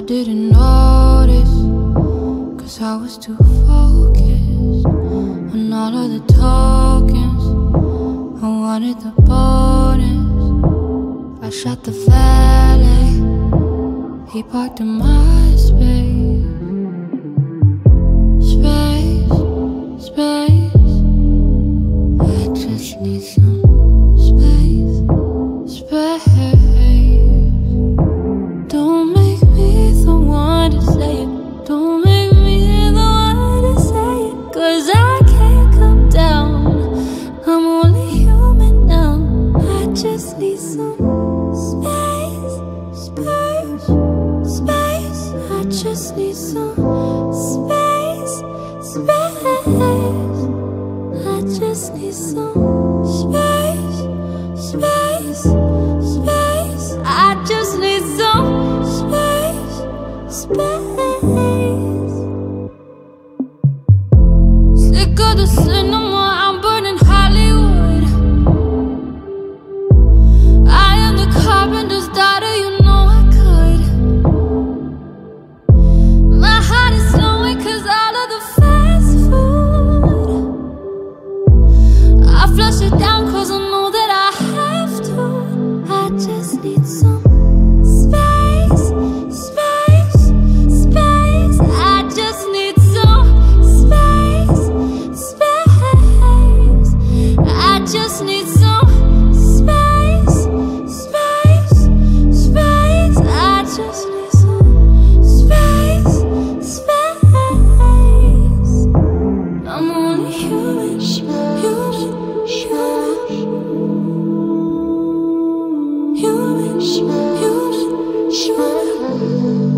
i didn't notice Cause I was too focused On all of the tokens I wanted the bonus I shot the valet. He parked in my space. Need some space, space. I just need some space, space, space. I just need some space, space. just need some space, space, space. I just need some space, space. I'm only human, human, human, human, human, human.